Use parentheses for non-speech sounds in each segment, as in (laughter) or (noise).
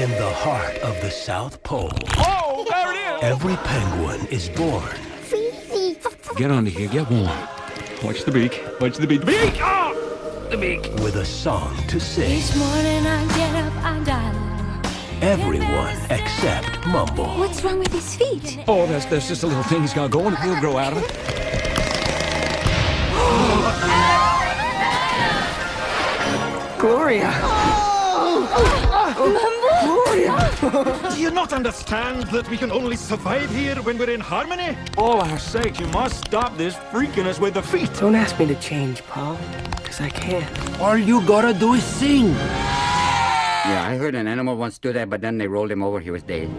In the heart of the South Pole, Oh, there it is! every penguin is born Get under here, get warm. Watch the beak. Watch the beak. The beak! Ah! The beak. with a song to sing. Each morning I get up, I dial. Everyone except Mumble. What's wrong with his feet? Oh, that's, that's just a little thing he's got going. He'll grow out of it. Gloria! (laughs) Do you not understand that we can only survive here when we're in harmony? All our sakes, you must stop this freaking us with the feet. Don't ask me to change, Paul, because I can't. All you gotta do is sing. Yeah, I heard an animal once do that, but then they rolled him over. He was dead.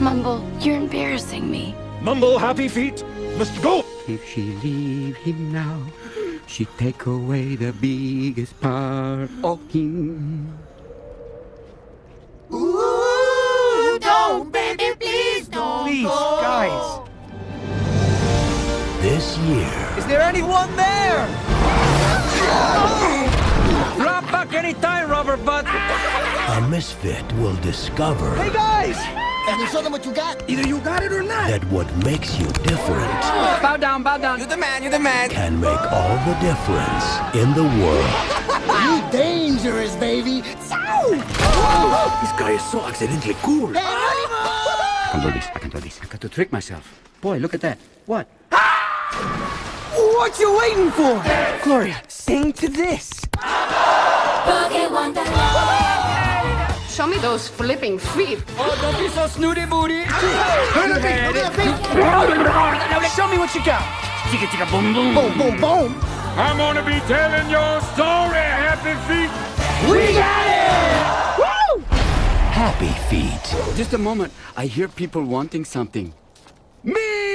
Mumble, you're embarrassing me. Mumble happy feet must go. If she leave him now, she take away the biggest part of him. Guys. This year, Is there anyone there? Drop back anytime, rubber butt. a misfit will discover Hey, guys! And you show them what you got. Either you got it or not. that what makes you different Bow down, bow down. You're the man, you're the man. can make all the difference in the world. You dangerous, baby. This guy is so accidentally cool. I can do this. I can do this. I got to trick myself. Boy, look at that. What? What you waiting for? Gloria, sing to this. Show me those flipping feet. Oh, don't be so snooty booty. Show me what you got. Chicka chicka boom boom. Boom, boom, boom. I'm gonna be telling your story, Happy Feet. Feet. Just a moment. I hear people wanting something. Me!